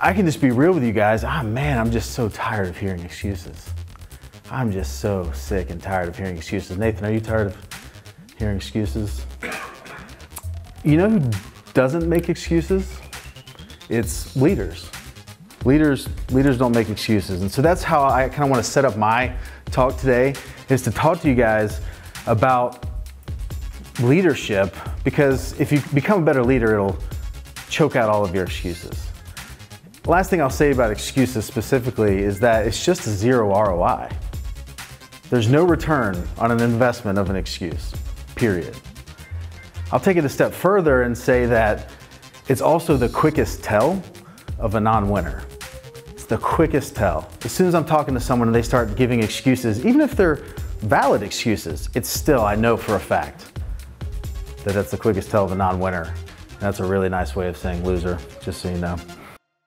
I can just be real with you guys. Ah, man, I'm just so tired of hearing excuses. I'm just so sick and tired of hearing excuses. Nathan, are you tired of hearing excuses? You know who doesn't make excuses? It's leaders. Leaders, leaders don't make excuses. And so that's how I kind of want to set up my talk today is to talk to you guys about leadership because if you become a better leader, it'll choke out all of your excuses. Last thing I'll say about excuses specifically is that it's just a zero ROI. There's no return on an investment of an excuse, period. I'll take it a step further and say that it's also the quickest tell of a non-winner. It's the quickest tell. As soon as I'm talking to someone and they start giving excuses, even if they're valid excuses, it's still, I know for a fact, that that's the quickest tell of a non-winner. That's a really nice way of saying loser, just so you know.